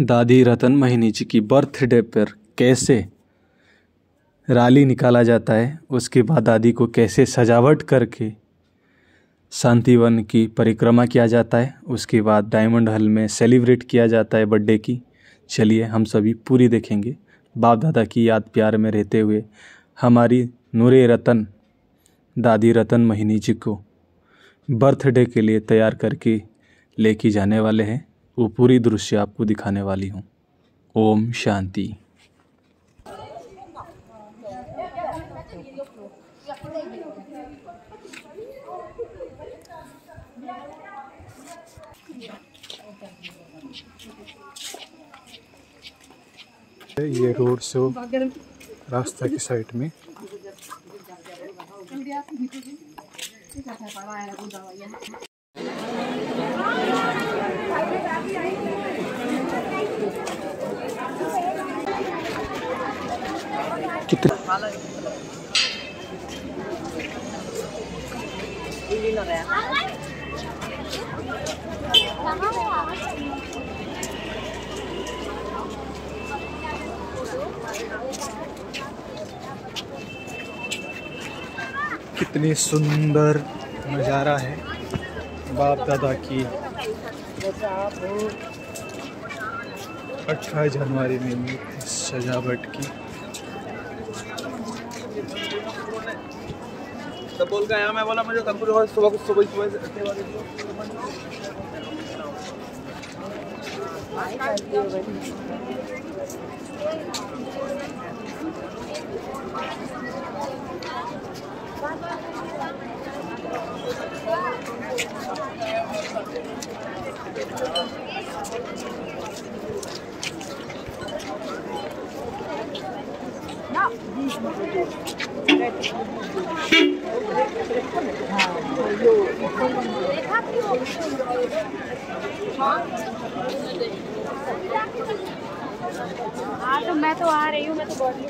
दादी रतन महिनी जी की बर्थडे पर कैसे रैली निकाला जाता है, उसके बाद दादी को कैसे सजावट करके शांतिवन की परिक्रमा किया जाता है, उसके बाद डायमंड हल में सेलिब्रेट किया जाता है बर्थडे की। चलिए, हम सभी पूरी देखेंगे। बाप दादा की याद प्यार में रहते हुए हमारी नूरे रतन, दादी रतन महिनी जी को बर्थडे के लिए तैयार करके लेके जाने वाले हैं। वो पूरी दृश्य आपको दिखाने वाली हूँ। ओम शांति। ये रोड शो रास्ता की साइड में। कितने? सुंदर नज़ारा है बाप दादा की। अठारह जनवरी में सजावट की। तो मैं बोला मुझे कंप्यूटर सुबह सुबह सुबह हाँ तो मैं तो आ रही हूँ मैं तो बॉडी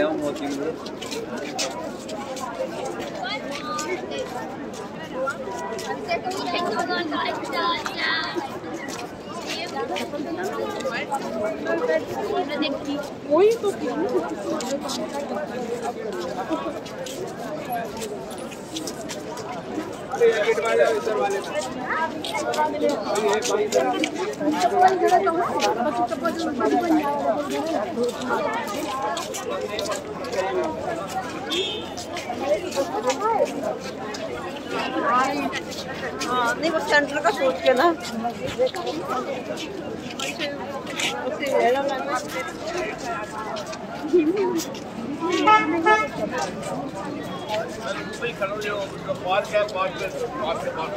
आऊँ मोती में वही तो हाँ नहीं वो सेंटर का सोच के ना। मुंबई खड़ो पार्क है पार्क पार्क पार्क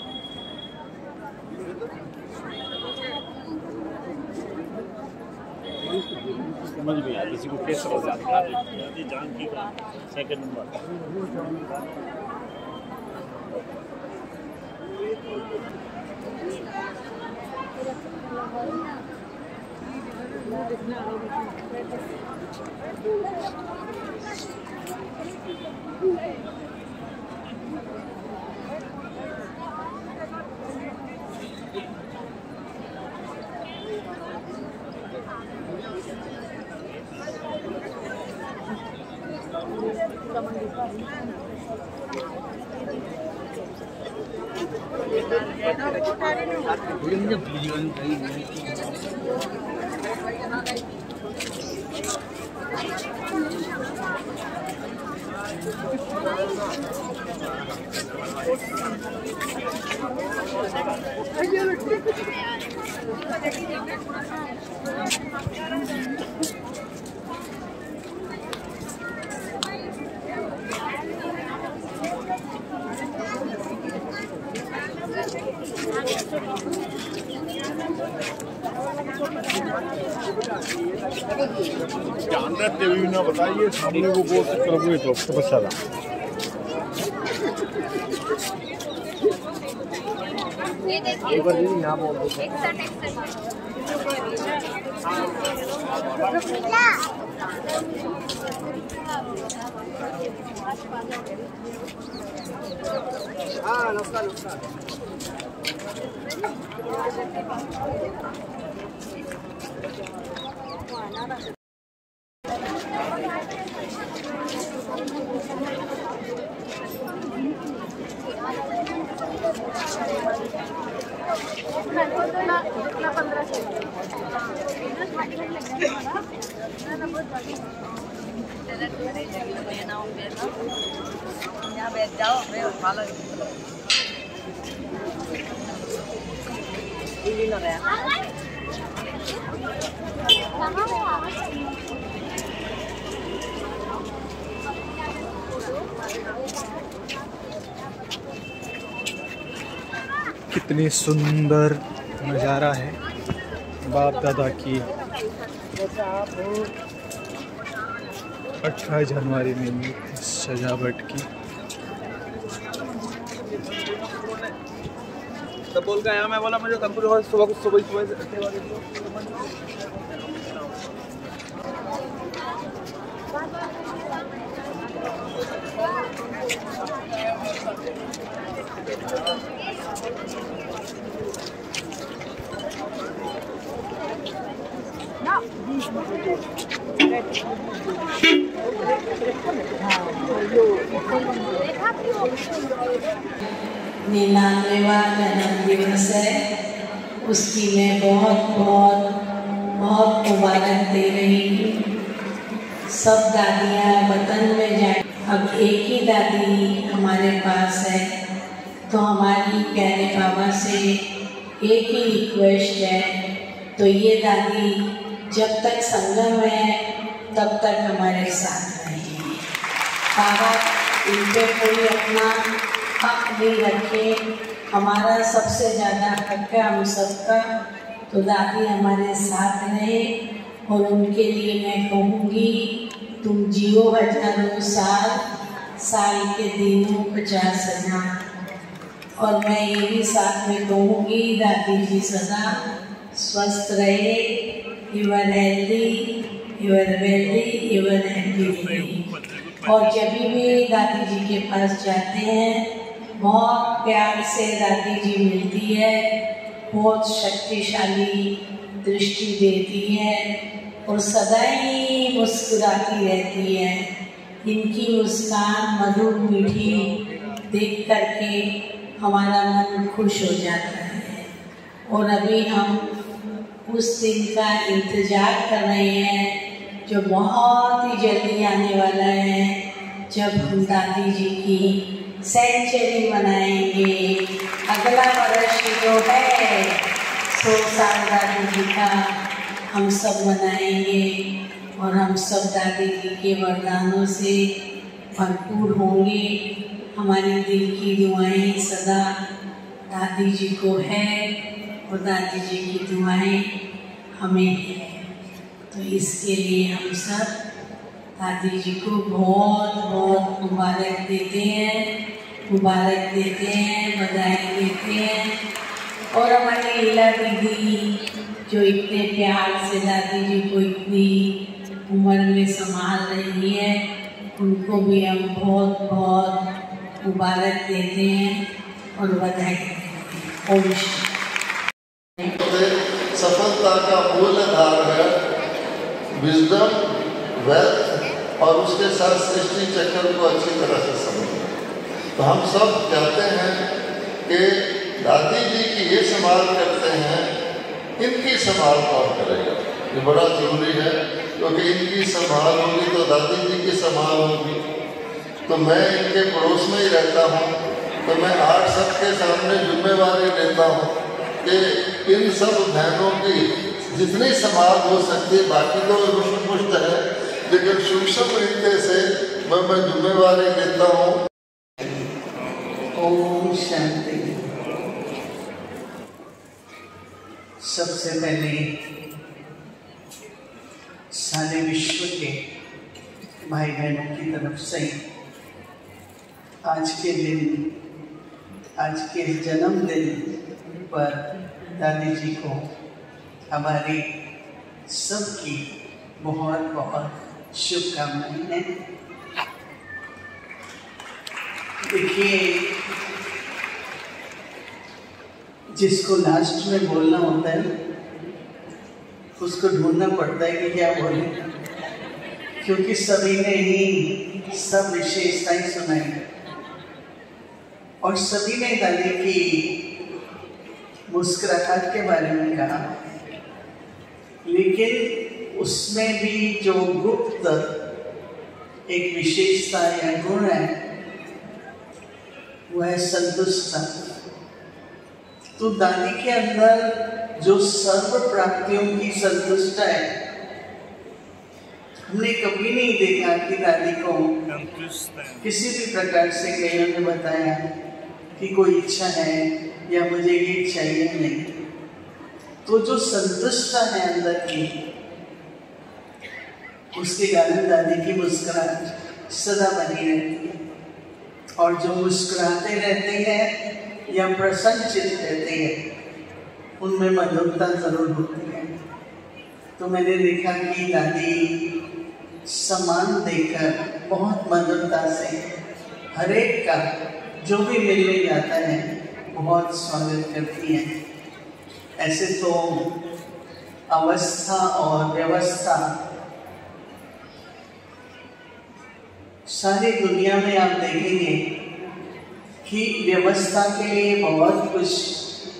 समझ में आया किसी को कैसे हो जाता दे जान की सेकंड नंबर இந்த பிரிவன் கை ஐயா बताइए को बोल सकते हुए तो तपस्या का एक बार यहाँ बोल हाँ नमस्कार नमस्कार। कितनी सुंदर नज़ारा है बाप दादा की। अठारह जनवरी में सजावट की। तब बोल के आया मैं बोला मुझे सुबह सुबह सेवा दे दो। निन्यानवेवा जन्म दिवस है उसकी मैं बहुत बहुत बहुत मुबारक दे रही। हूँ सब दादियाँ वतन में जाए अब एक ही दादी हमारे पास है तो हमारी प्यारे बाबा से एक ही रिक्वेस्ट है तो ये दादी जब तक संगम है, तब तक हमारे साथ रहेंगे बाबा, इन पे कोई अपना हक नहीं रखे। हमारा सबसे ज़्यादा हक है हम सबका तो दादी हमारे साथ रहे और उनके लिए मैं कहूँगी, तुम जियो हज़ारों साल साल के दिनों पचास हज़ार। और मैं ये भी साथ में कहूँगी, दादी जी सदा स्वस्थ रहे। Are wealthy you are happy और जब भी दादी जी के पास जाते हैं, बहुत प्यार से दादी जी मिलती है, बहुत शक्तिशाली दृष्टि देती है और सदा ही मुस्कुराती रहती है। इनकी मुस्कान मधुर मीठी देख करके हमारा मन खुश हो जाता है। और अभी हम उस दिन का इंतज़ार कर रहे हैं, जो बहुत ही जल्दी आने वाला है, जब हम दादी जी की सेंचुरी मनाएँगे। अगला वर्ष जो है, सौ साल दादी जी का, हम सब मनाएँगे और हम सब दादी जी के वरदानों से भरपूर होंगे। हमारे दिल की दुआएँ सदा दादी जी को है। और दादी जी की दुआएँ हमें है। तो इसके लिए हम सब दादी जी को बहुत बहुत मुबारक देते हैं, मुबारक देते हैं, बधाई देते हैं। और हमारी लीला दीदी जो इतने प्यार से दादी जी को इतनी उम्र में संभाल रही है, उनको भी हम बहुत बहुत मुबारक देते हैं और बधाई देते हैं। ओम शांति। सफलता का मूल आधार है विजडम वेल्थ और उसके साथ सृष्टि चक्र को अच्छी तरह से समझना तो हम सब कहते हैं कि दादी जी की ये संभाल करते हैं, इनकी संभाल कौन करेगा? ये बड़ा ज़रूरी है, क्योंकि तो इनकी संभाल होगी तो दादी जी की संभाल होगी। तो मैं इनके पड़ोस में ही रहता हूँ तो मैं आज सबके सामने जिम्मेवारी लेता हूँ कि इन सब बहनों की जितनी संभाल हो सकते, बाकी तो रुष्ट पुष्ट है। लेकिन सूक्ष्म तरीके से मैं मैं जिम्मेवारी लेता हूँ। शांति। सबसे पहले सारे विश्व के भाई बहनों की तरफ़ से आज के दिन, आज के जन्मदिन पर दादी जी को हमारी सबकी बहुत बहुत शुभकामनाएँ हैं। देखिए, जिसको लास्ट में बोलना होता है, उसको ढूंढना पड़ता है कि क्या बोले। क्योंकि सभी ने ही सब विशेषताएँ सुनाई। और सभी ने दादी की मुस्कुराहट के बारे में कहा। लेकिन उसमें भी जो गुप्त एक विशेषता या गुण है वह है संतुष्टता तो दादी के अंदर जो सर्व प्राप्तियों की संतुष्टता है हमने कभी नहीं देखा कि दादी को किसी भी प्रकार से कईयों ने बताया कि कोई इच्छा है या मुझे ये चाहिए नहीं। तो जो संतुष्टता है अंदर की, उसके कारण दादी की मुस्कुराहट सदा बनी रहती है। और जो मुस्कुराते रहते हैं या प्रसन्नचित रहते हैं, उनमें मधुरता ज़रूर होती है। तो मैंने देखा कि दादी सम्मान देकर बहुत मधुरता से हरेक का जो भी मिलने जाता है, बहुत स्वागत करती हैं। ऐसे तो अवस्था और व्यवस्था सारी दुनिया में आप देखेंगे कि व्यवस्था के लिए बहुत कुछ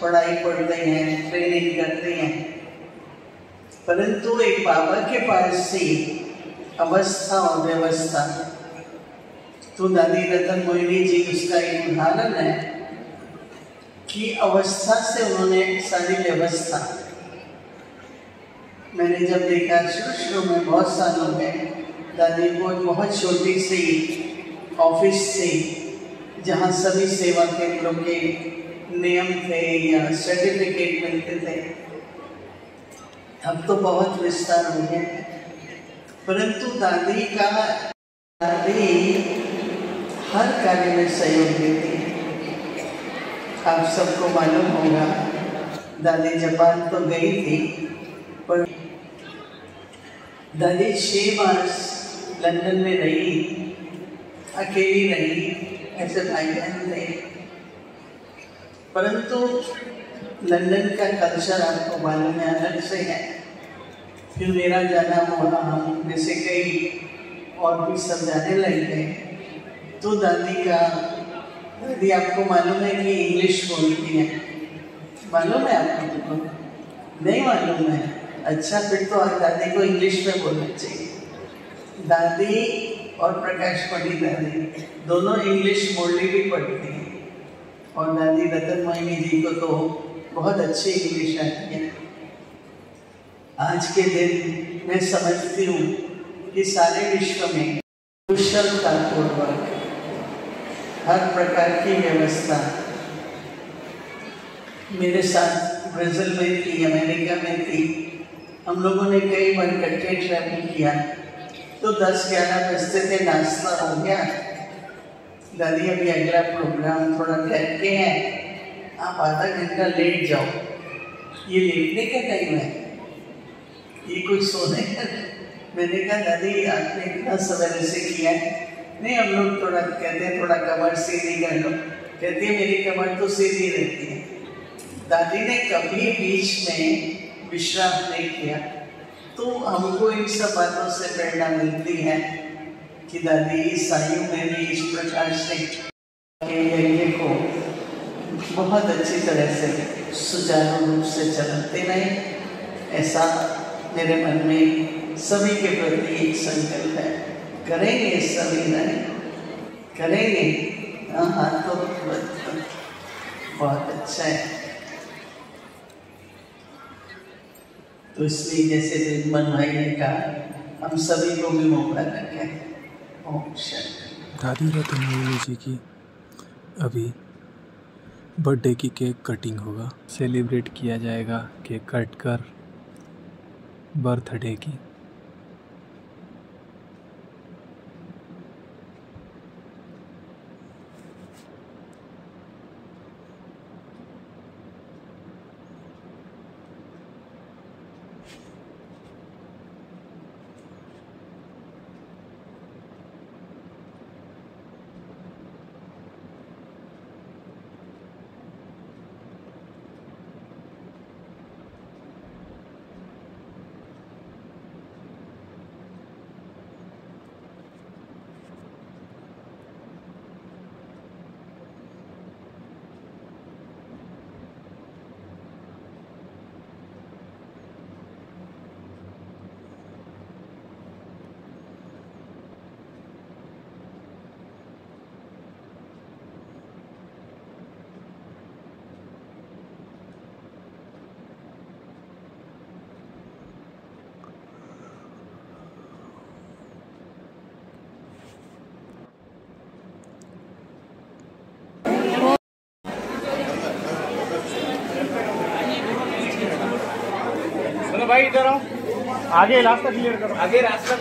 पढ़ाई पढ़ते हैं ट्रेनिंग करते हैं। परंतु एक बाबा के पास से अवस्था और व्यवस्था। तो दादी रतन मोहिनी जी, उसका एक उदाहरण है। कि अवस्था से उन्होंने सारी व्यवस्था। मैंने जब देखा, शुरू शुरू में बहुत सालों में दादी को बहुत छोटी सी ऑफ़िस थी जहाँ सभी सेवा केंद्रों के नियम थे या सर्टिफिकेट मिलते थे, अब तो बहुत विस्तार हो गया। परंतु दादी का, दादी हर कार्य में सहयोग देती आप सबको मालूम होगा, दादी जापान तो गई थी, पर दादी छः मास लंदन में रही, अकेली रही, ऐसे भाई बहन थे। परंतु लंदन का कल्चर आपको मालूम है, अलग से है। फिर मेरा जाना हुआ हम जैसे कई और भी सब जाने लग तो दादी का दादी आपको मालूम है कि इंग्लिश बोलती है, मालूम है आपको नहीं मालूम है। अच्छा फिर तो आज दादी को इंग्लिश में बोलना चाहिए। दादी और प्रकाश पढ़ी दादी, दोनों इंग्लिश बोलनी भी पढ़ती हैं। और दादी रतन मोहिनी जी को तो बहुत अच्छी इंग्लिश आती है। आज के दिन मैं समझती हूँ कि सारे विश्व में कुशलता पूर्वक हर प्रकार की व्यवस्था। मेरे साथ ब्राज़ील में थी, अमेरिका में थी। हम लोगों ने कई बार इकट्ठे ट्रैवल किया। तो दस ग्यारह बजते थे, नाश्ता हो गया। दादी, अभी अगला प्रोग्राम थोड़ा करके हैं। आप आधा घंटा लेट जाओ। ये लेटने का टाइम है। ये कुछ सोने का मैंने कहा, दादी, आपने इतना सवेरे से किया है। नहीं, हम लोग थोड़ा कहते हैं, थोड़ा कमर सीधी कर लो। कहती मेरी कमर तो सीधी रहती है। दादी ने कभी बीच में विश्राम नहीं किया। तो हमको इन सब बातों से प्रेरणा मिलती है कि दादी, ईसाइयों में भी इस प्रकार से यज्ञ को बहुत अच्छी तरह से सुचारू रूप से चलाते रहे। ऐसा मेरे मन में सभी के प्रति एक संकल्प है। करेंगे सभी नहीं करेंगे? हाँ हाँ तो बहुत अच्छा है। तो इसलिए जैसे रिजमन भाई ने कहा, हम सभी को भी मौका शांति दादी रत्नमयी जी की अभी बर्थडे की केक कटिंग होगा। सेलिब्रेट किया जाएगा केक कट कर बर्थडे की। चलो रहा हूँ। आगे रास्ता क्लियर करो। आगे रास्ता